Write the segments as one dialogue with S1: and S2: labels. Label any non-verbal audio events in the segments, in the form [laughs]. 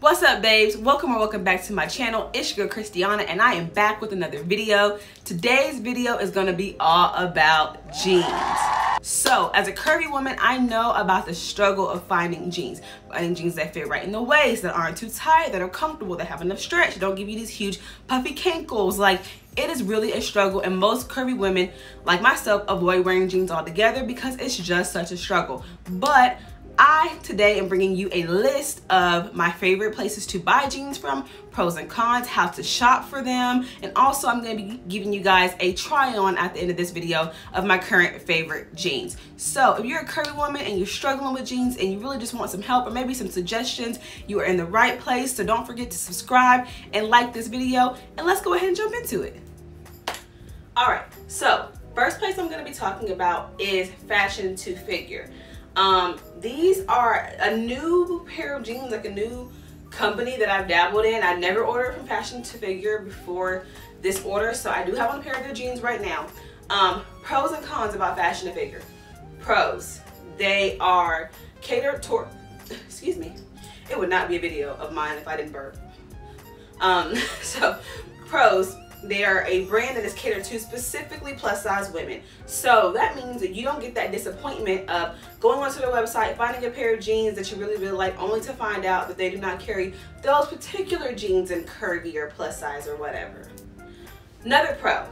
S1: What's up babes? Welcome or welcome back to my channel. It's your girl Christiana and I am back with another video. Today's video is gonna be all about jeans. So as a curvy woman, I know about the struggle of finding jeans. Finding jeans that fit right in the waist, that aren't too tight, that are comfortable, that have enough stretch, don't give you these huge puffy cankles. Like it is really a struggle and most curvy women like myself avoid wearing jeans altogether because it's just such a struggle. But I today am bringing you a list of my favorite places to buy jeans from, pros and cons, how to shop for them, and also I'm going to be giving you guys a try on at the end of this video of my current favorite jeans. So if you're a curvy woman and you're struggling with jeans and you really just want some help or maybe some suggestions, you are in the right place. So don't forget to subscribe and like this video and let's go ahead and jump into it. All right, so first place I'm going to be talking about is Fashion to Figure. Um, these are a new pair of jeans, like a new company that I've dabbled in. I never ordered from Fashion to Figure before this order, so I do have a pair of their jeans right now. Um, pros and cons about Fashion to Figure. Pros, they are catered toward, [laughs] excuse me, it would not be a video of mine if I didn't burp. Um, [laughs] so pros, they are a brand that is catered to specifically plus size women. So that means that you don't get that disappointment of going onto their website, finding a pair of jeans that you really, really like, only to find out that they do not carry those particular jeans in curvy or plus size or whatever. Another pro,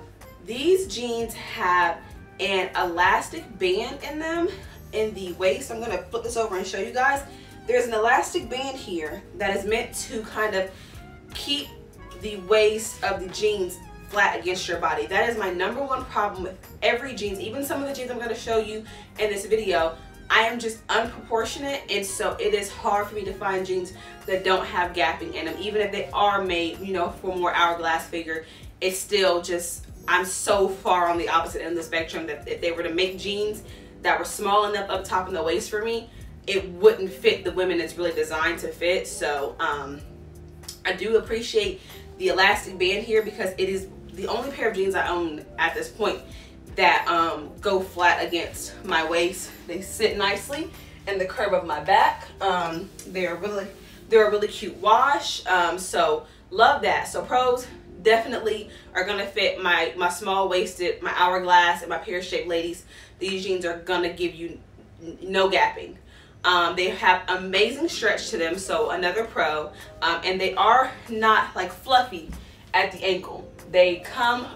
S1: these jeans have an elastic band in them in the waist. I'm gonna flip this over and show you guys. There's an elastic band here that is meant to kind of keep the waist of the jeans flat against your body. That is my number one problem with every jeans, even some of the jeans I'm gonna show you in this video. I am just unproportionate and so it is hard for me to find jeans that don't have gapping in them. Even if they are made, you know, for more hourglass figure, it's still just, I'm so far on the opposite end of the spectrum that if they were to make jeans that were small enough up top in the waist for me, it wouldn't fit the women it's really designed to fit. So um, I do appreciate the elastic band here because it is the only pair of jeans I own at this point that um, go flat against my waist. They sit nicely in the curve of my back. Um, they're really, they're a really cute wash. Um, so love that. So pros definitely are gonna fit my, my small waisted, my hourglass and my pear shaped ladies. These jeans are gonna give you no gapping. Um, they have amazing stretch to them, so another pro. Um, and they are not like fluffy at the ankle. They come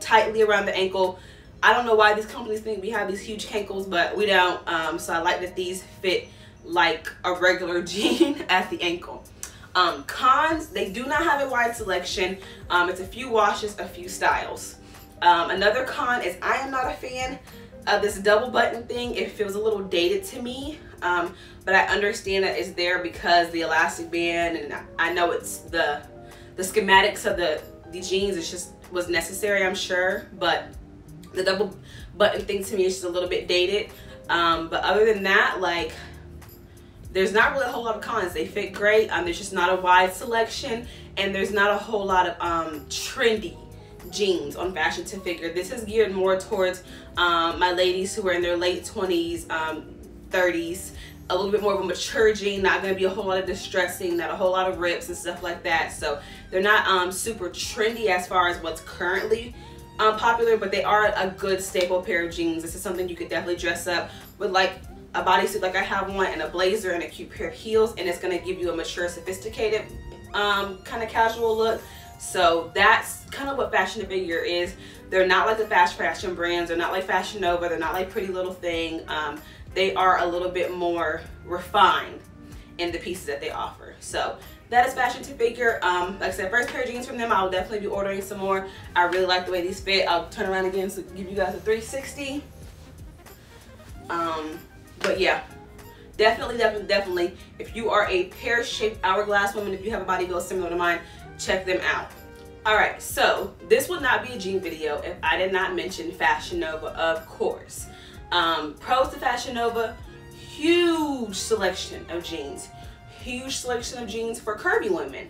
S1: tightly around the ankle. I don't know why these companies think we have these huge ankles, but we don't. Um, so I like that these fit like a regular [laughs] jean at the ankle. Um, cons, they do not have a wide selection. Um, it's a few washes, a few styles. Um, another con is I am not a fan of this double button thing. It feels a little dated to me. Um, but I understand that it's there because the elastic band and I know it's the the schematics of the the jeans it's just was necessary I'm sure but the double button thing to me is just a little bit dated um, but other than that like there's not really a whole lot of cons they fit great um, there's just not a wide selection and there's not a whole lot of um, trendy jeans on fashion to figure. This is geared more towards um, my ladies who are in their late 20s 30s a little bit more of a mature jean not going to be a whole lot of distressing not a whole lot of rips and stuff like that. So they're not um, super trendy as far as what's currently um, popular but they are a good staple pair of jeans. This is something you could definitely dress up with like a bodysuit like I have one and a blazer and a cute pair of heels and it's going to give you a mature sophisticated um, kind of casual look so that's kind of what Fashion to Figure is. They're not like the fast fashion brands. They're not like Fashion Nova. They're not like Pretty Little Thing. Um, they are a little bit more refined in the pieces that they offer. So that is Fashion to Figure. Um, like I said, first pair of jeans from them. I'll definitely be ordering some more. I really like the way these fit. I'll turn around again to give you guys a 360. Um, but yeah, definitely, definitely, definitely. If you are a pear-shaped hourglass woman, if you have a body build similar to mine, check them out. All right, so this would not be a jean video if I did not mention Fashion Nova, of course. Um, pros to Fashion Nova, huge selection of jeans. Huge selection of jeans for curvy women.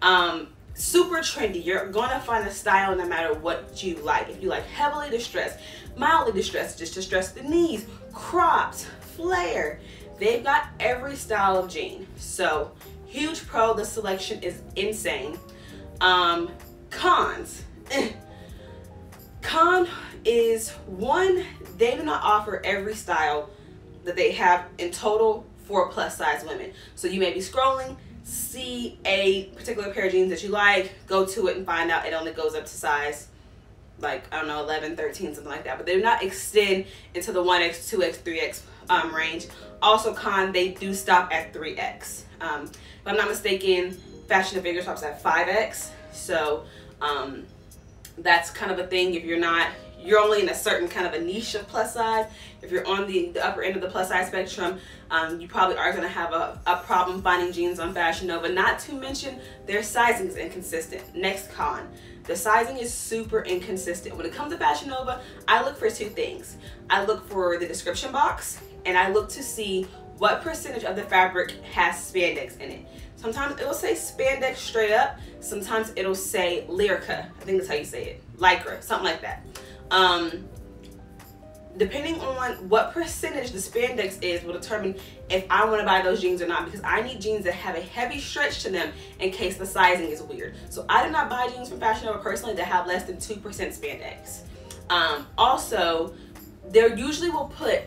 S1: Um, super trendy. You're gonna find a style no matter what you like. If you like heavily distressed, mildly distressed, just distressed the knees, crops, flare, they've got every style of jean. So huge pro, the selection is insane. Um, cons. [laughs] Con is one, they do not offer every style that they have in total for plus size women. So you may be scrolling, see a particular pair of jeans that you like, go to it and find out it only goes up to size like, I don't know, 11, 13, something like that. But they do not extend into the 1X, 2X, 3X um, range. Also con, they do stop at 3X. Um, if I'm not mistaken, Fashion and Figure stops at 5X. So um, that's kind of a thing if you're not you're only in a certain kind of a niche of plus size. If you're on the, the upper end of the plus size spectrum, um, you probably are going to have a, a problem finding jeans on Fashion Nova. Not to mention their sizing is inconsistent. Next con, the sizing is super inconsistent. When it comes to Fashion Nova, I look for two things. I look for the description box and I look to see what percentage of the fabric has spandex in it. Sometimes it'll say spandex straight up. Sometimes it'll say Lyrica. I think that's how you say it. Lycra, something like that. Um, depending on what percentage the spandex is will determine if I want to buy those jeans or not because I need jeans that have a heavy stretch to them in case the sizing is weird. So I do not buy jeans from Fashion Nova personally that have less than 2% spandex. Um, also, they usually will put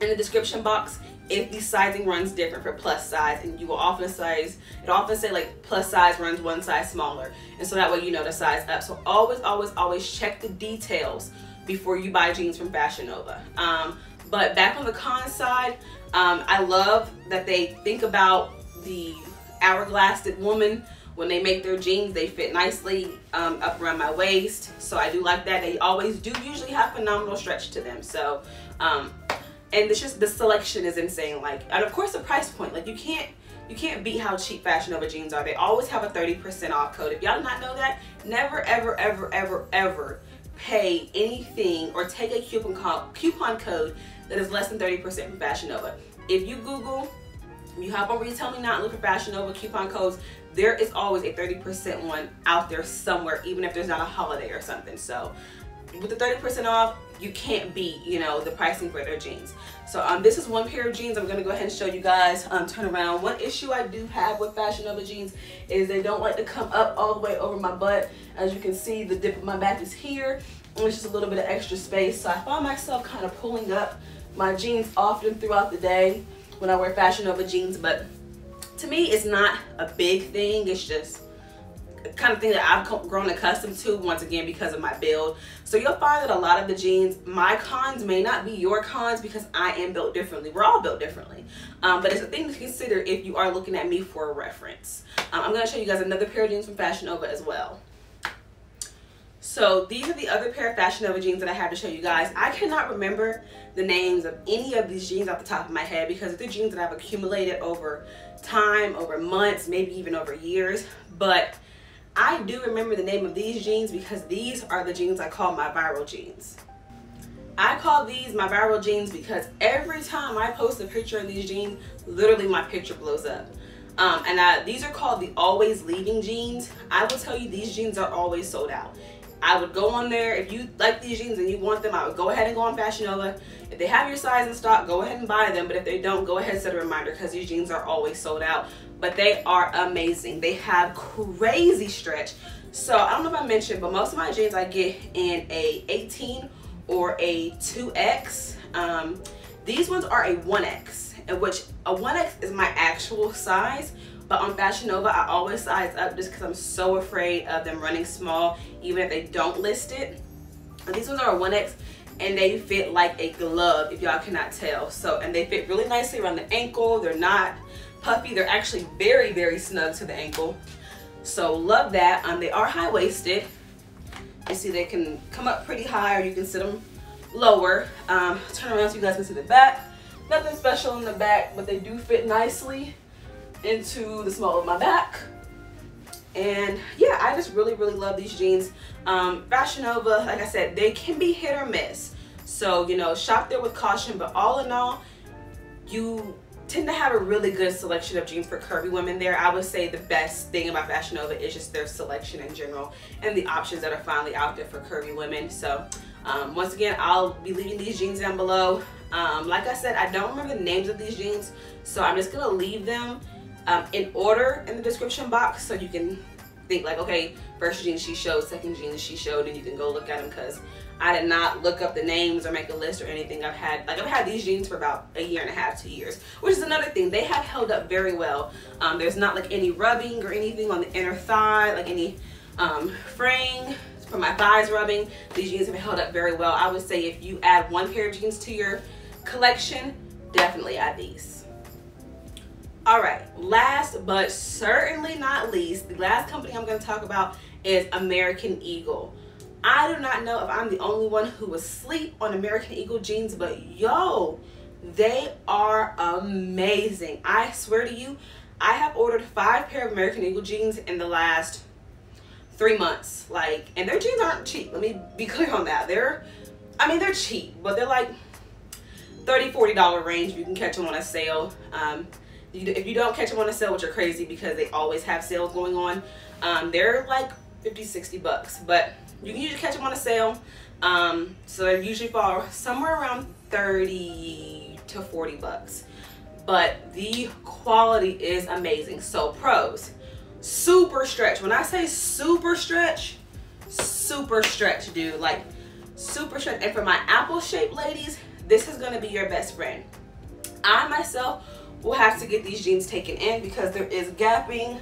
S1: in the description box if the sizing runs different for plus size and you will often size it often say like plus size runs one size smaller. And so that way you know the size up. So always always always check the details before you buy jeans from fashion nova. Um, but back on the con side um, i love that they think about the hourglassed woman when they make their jeans they fit nicely um, up around my waist. So i do like that. They always do usually have phenomenal stretch to them. So um, and it's just the selection is insane like and of course the price point like you can't you can't beat how cheap fashion nova jeans are. They always have a 30 percent off code. If y'all do not know that never ever ever ever ever pay anything or take a coupon coupon code that is less than 30 percent from fashion nova. If you google you hop on RetailMeNot look for fashion nova coupon codes there is always a 30 percent one out there somewhere even if there's not a holiday or something. So with the 30% off, you can't beat, you know, the pricing for their jeans. So um, this is one pair of jeans. I'm gonna go ahead and show you guys, um, turn around. One issue I do have with Fashion Nova jeans is they don't like to come up all the way over my butt. As you can see, the dip of my back is here. And it's just a little bit of extra space. So I find myself kind of pulling up my jeans often throughout the day when I wear Fashion Nova jeans. But to me, it's not a big thing. It's just kind of thing that I've grown accustomed to once again because of my build. So you'll find that a lot of the jeans, my cons may not be your cons because I am built differently. We're all built differently. Um, but it's a thing to consider if you are looking at me for a reference. Um, I'm going to show you guys another pair of jeans from Fashion Nova as well. So these are the other pair of Fashion Nova jeans that I have to show you guys. I cannot remember the names of any of these jeans off the top of my head because they're jeans that I've accumulated over time, over months, maybe even over years. But I do remember the name of these jeans because these are the jeans I call my viral jeans. I call these my viral jeans because every time I post a picture of these jeans, literally my picture blows up. Um, and I, these are called the always leaving jeans. I will tell you these jeans are always sold out. I would go on there, if you like these jeans and you want them, I would go ahead and go on Fashion Nova. If they have your size in stock, go ahead and buy them. But if they don't, go ahead and set a reminder because these jeans are always sold out but they are amazing. They have crazy stretch. So I don't know if I mentioned, but most of my jeans I get in a 18 or a 2X. Um, these ones are a 1X, in which a 1X is my actual size, but on Fashion Nova, I always size up just because I'm so afraid of them running small, even if they don't list it. These ones are a 1X and they fit like a glove, if y'all cannot tell. So, and they fit really nicely around the ankle. They're not puffy. They're actually very, very snug to the ankle. So love that. Um, they are high-waisted. You see they can come up pretty high or you can sit them lower. Um, turn around so you guys can see the back. Nothing special in the back, but they do fit nicely into the small of my back. And yeah, I just really, really love these jeans. Um, Fashion Nova, like I said, they can be hit or miss. So, you know, shop there with caution, but all in all, you tend to have a really good selection of jeans for curvy women there. I would say the best thing about Fashion Nova is just their selection in general and the options that are finally out there for curvy women. So um, once again, I'll be leaving these jeans down below. Um, like I said, I don't remember the names of these jeans, so I'm just gonna leave them um, in order in the description box so you can think like, okay, first jeans she showed, second jeans she showed, and you can go look at them because I did not look up the names or make a list or anything. I've had, like I've had these jeans for about a year and a half, two years, which is another thing. They have held up very well. Um, there's not like any rubbing or anything on the inner thigh, like any um, fraying from my thighs rubbing. These jeans have held up very well. I would say if you add one pair of jeans to your collection, definitely add these. All right, last but certainly not least, the last company I'm gonna talk about is American Eagle. I do not know if I'm the only one who was asleep on American Eagle jeans, but yo, they are amazing. I swear to you, I have ordered five pair of American Eagle jeans in the last three months. Like, and their jeans aren't cheap. Let me be clear on that. They're, I mean, they're cheap, but they're like $30, $40 range. You can catch them on a sale. Um, if you don't catch them on a sale, which are crazy because they always have sales going on, um, they're like 50, 60 bucks. But you can usually catch them on a sale. Um, so they usually fall somewhere around 30 to 40 bucks. But the quality is amazing. So pros, super stretch. When I say super stretch, super stretch, dude. Like super stretch. And for my apple shaped ladies, this is gonna be your best friend. I myself will have to get these jeans taken in because there is gapping,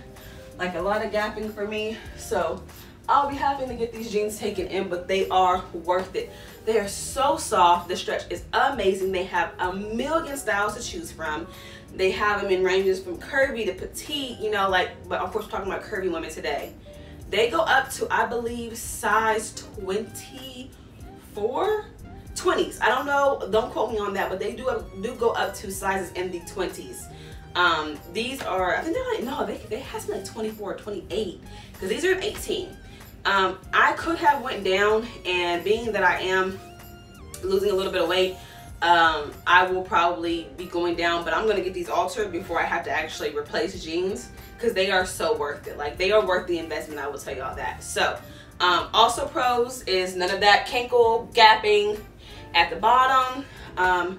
S1: like a lot of gapping for me. So I'll be having to get these jeans taken in, but they are worth it. They are so soft. The stretch is amazing. They have a million styles to choose from. They have them in ranges from curvy to petite, you know, like, but of course we're talking about curvy women today. They go up to, I believe, size 24? 20s. I don't know, don't quote me on that, but they do, do go up to sizes in the 20s. Um, these are, I think they're like, no, they, they have like 24 or 28, because these are 18. Um, I could have went down and being that I am losing a little bit of weight, um, I will probably be going down, but I'm gonna get these altered before I have to actually replace jeans because they are so worth it. Like they are worth the investment, I will tell y'all that. So, um, also pros is none of that kinkle gapping at the bottom. Um,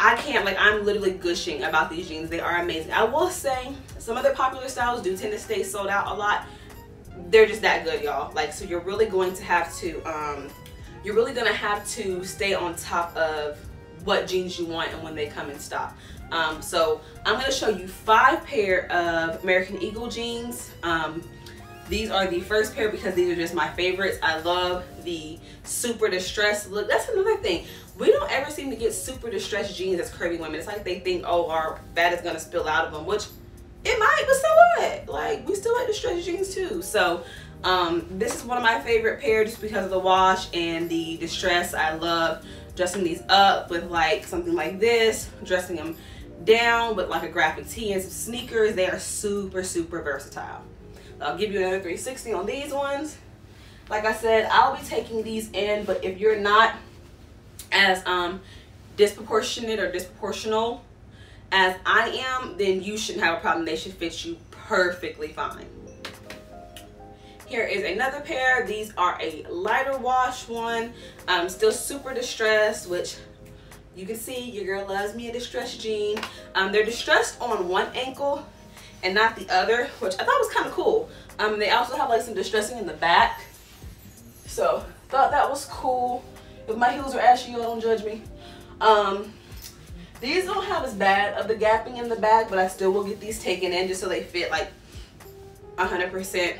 S1: I can't, like I'm literally gushing about these jeans. They are amazing. I will say some of their popular styles do tend to stay sold out a lot. They're just that good, y'all. Like, so you're really going to have to, um, you're really gonna have to stay on top of what jeans you want and when they come in stock. Um, so I'm gonna show you five pair of American Eagle jeans. Um, these are the first pair because these are just my favorites. I love the super distressed look. That's another thing. We don't ever seem to get super distressed jeans as curvy women. It's like they think, oh, our fat is gonna spill out of them, which it might, but so what? Like, we still like distressed jeans too. So um, this is one of my favorite pairs just because of the wash and the distress. I love dressing these up with like something like this, dressing them down with like a graphic tee and some sneakers. They are super, super versatile. I'll give you another 360 on these ones. Like I said, I'll be taking these in, but if you're not as um, disproportionate or disproportional as I am, then you shouldn't have a problem. They should fit you perfectly fine. Here is another pair. These are a lighter wash one. Um, still super distressed, which you can see your girl loves me a distressed jean. Um, they're distressed on one ankle and not the other, which I thought was kind of cool. Um, they also have like some distressing in the back. So thought that was cool. If my heels are ashy, y'all don't judge me. Um, these don't have as bad of the gapping in the back, but I still will get these taken in just so they fit like 100%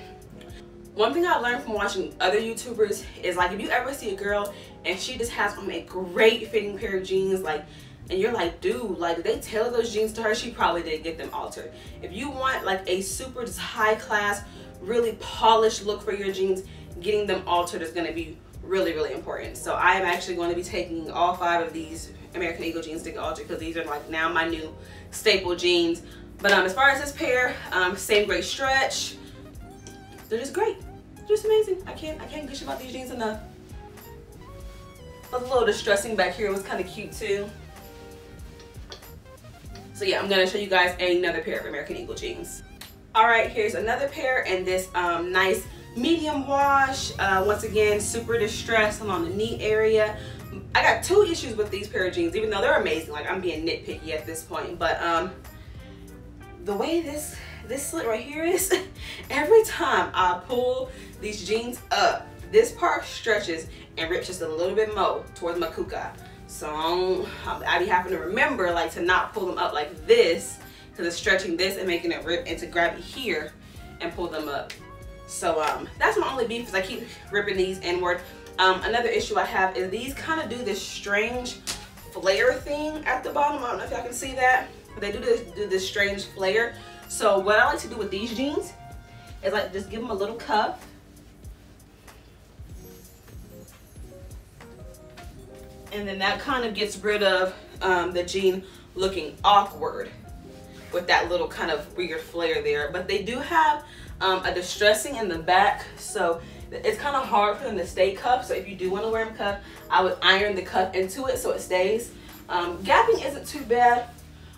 S1: one thing I learned from watching other YouTubers is like if you ever see a girl and she just has on a great fitting pair of jeans like and you're like dude like they tailor those jeans to her she probably did get them altered if you want like a super high class really polished look for your jeans getting them altered is going to be really really important so I am actually going to be taking all five of these American Eagle jeans to get altered because these are like now my new staple jeans but um as far as this pair um same great stretch they're just great. Just amazing. I can't I can't gush about these jeans enough. A little distressing back here. Was kind of cute too. So yeah, I'm gonna show you guys another pair of American Eagle jeans. All right, here's another pair and this um, nice medium wash. Uh, once again, super distressed along the knee area. I got two issues with these pair of jeans, even though they're amazing. Like I'm being nitpicky at this point, but um, the way this this slit right here is, [laughs] every time I pull these jeans up, this part stretches and rips just a little bit more towards my kuka. So I be having to remember like to not pull them up like this because it's stretching this and making it rip and to grab it here and pull them up. So um, that's my only beef is I keep ripping these inward. Um, another issue I have is these kind of do this strange flare thing at the bottom. I don't know if y'all can see that. But they do this, do this strange flare. So what I like to do with these jeans is like just give them a little cuff. And then that kind of gets rid of um, the jean looking awkward with that little kind of weird flare there. But they do have um, a distressing in the back. So it's kind of hard for them to stay cuffed. So if you do want to wear them cuffed, I would iron the cuff into it so it stays. Um, gapping isn't too bad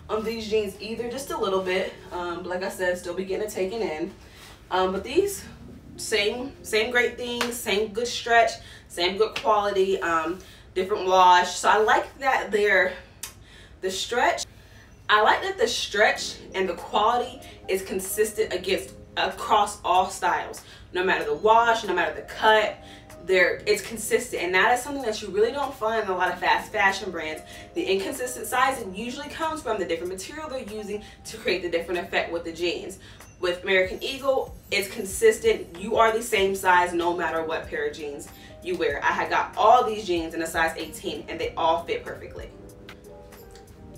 S1: on these jeans either, just a little bit. Um, like I said, still be getting it taken in. Um, but these, same, same great things, same good stretch, same good quality, um, different wash. So I like that they're, the stretch, I like that the stretch and the quality is consistent against across all styles. No matter the wash, no matter the cut, there it's consistent and that is something that you really don't find in a lot of fast fashion brands the inconsistent sizing usually comes from the different material they're using to create the different effect with the jeans with American Eagle it's consistent you are the same size no matter what pair of jeans you wear I had got all these jeans in a size 18 and they all fit perfectly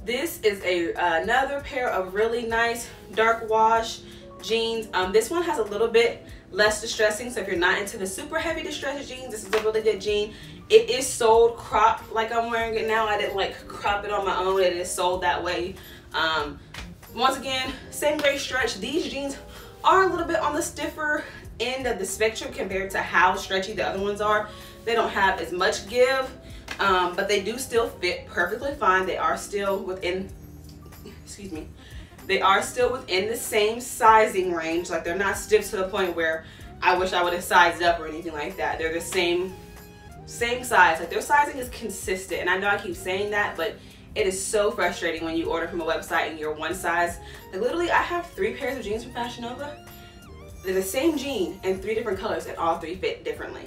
S1: this is a another pair of really nice dark wash jeans um, this one has a little bit less distressing. So if you're not into the super heavy distressed jeans, this is a really good jean. It is sold cropped like I'm wearing it now. I didn't like crop it on my own. It is sold that way. Um, once again, same great stretch. These jeans are a little bit on the stiffer end of the spectrum compared to how stretchy the other ones are. They don't have as much give, um, but they do still fit perfectly fine. They are still within, excuse me, they are still within the same sizing range. Like they're not stiff to the point where I wish I would have sized up or anything like that. They're the same, same size. Like their sizing is consistent. And I know I keep saying that, but it is so frustrating when you order from a website and you're one size. Like literally I have three pairs of jeans from Fashion Nova. They're the same jean in three different colors and all three fit differently.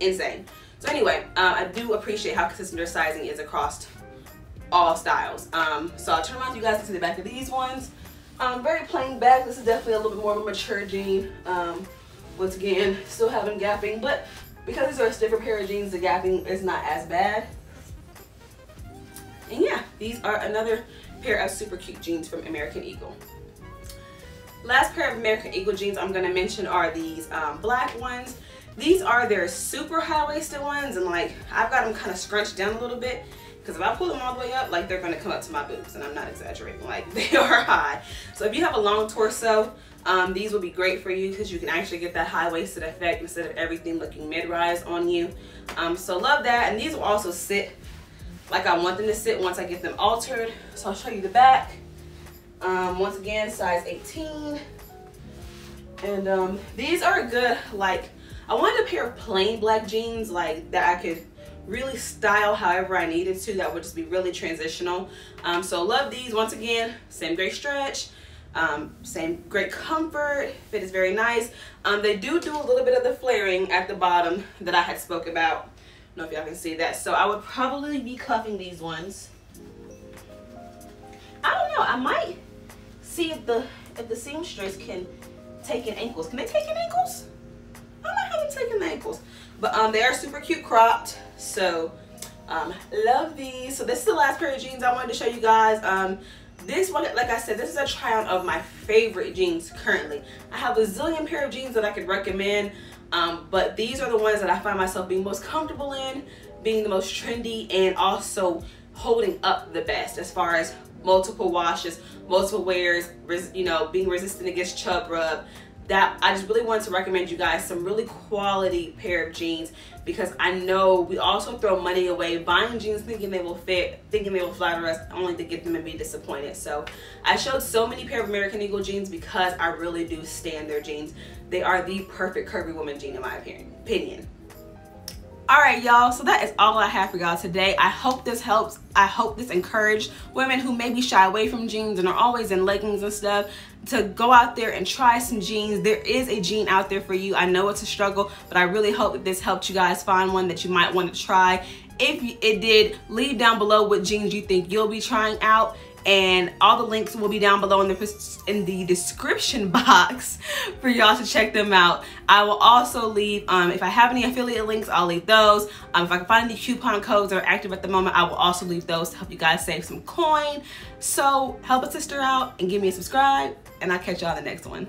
S1: Insane. So anyway, uh, I do appreciate how consistent their sizing is across all styles. Um, so I'll turn around you guys can see the back of these ones. Um, very plain bag. This is definitely a little bit more of a mature jean. Um, once again, still having gapping, but because these are a stiffer pair of jeans, the gapping is not as bad. And yeah, these are another pair of super cute jeans from American Eagle. Last pair of American Eagle jeans I'm gonna mention are these um, black ones. These are their super high-waisted ones and like I've got them kind of scrunched down a little bit because if I pull them all the way up, like they're gonna come up to my boobs and I'm not exaggerating, like [laughs] they are high. So if you have a long torso, um, these will be great for you because you can actually get that high-waisted effect instead of everything looking mid-rise on you. Um, so love that. And these will also sit like I want them to sit once I get them altered. So I'll show you the back. Um, once again, size 18. And um, these are good, like, I wanted a pair of plain black jeans like that I could really style however I needed to that would just be really transitional. Um, so love these. Once again same great stretch um, same great comfort. Fit is very nice. Um, they do do a little bit of the flaring at the bottom that I had spoke about. Know if y'all can see that. So I would probably be cuffing these ones. I don't know. I might see if the if the seamstress can take in ankles can they take in ankles I how they take in the ankles but um, they are super cute cropped so um, love these. So this is the last pair of jeans I wanted to show you guys. Um, this one, like I said, this is a try on of my favorite jeans currently. I have a zillion pair of jeans that I could recommend, um, but these are the ones that I find myself being most comfortable in, being the most trendy, and also holding up the best as far as multiple washes, multiple wears, you know, being resistant against chub rub, that I just really wanted to recommend you guys some really quality pair of jeans because I know we also throw money away buying jeans thinking they will fit, thinking they will flatter us, only to get them and be disappointed. So I showed so many pair of American Eagle jeans because I really do stand their jeans. They are the perfect curvy woman jean in my opinion all right y'all so that is all i have for y'all today. I hope this helps. I hope this encouraged women who maybe shy away from jeans and are always in leggings and stuff to go out there and try some jeans. There is a jean out there for you. I know it's a struggle but i really hope that this helped you guys find one that you might want to try. If it did leave down below what jeans you think you'll be trying out and all the links will be down below in the in the description [laughs] box for y'all to check them out. I will also leave um, if i have any affiliate links i'll leave those. Um, if i can find any coupon codes that are active at the moment i will also leave those to help you guys save some coin. So help a sister out and give me a subscribe and i'll catch y'all in the next one